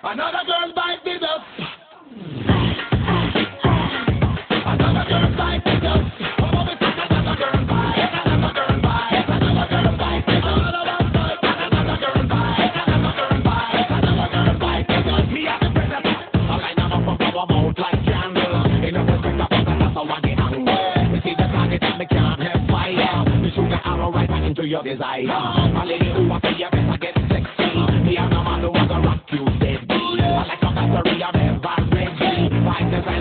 Another girl bite the dust. Another girl bite on, it's another girl bite. Another girl bite. Another girl bite. Another girl bite. Another girl bite. Me the. I up like I. You see the target and me can't fire. You shoot the arrow right into your desire. My lady who wants to you better get sexy.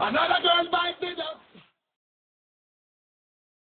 Another girl bite the dust.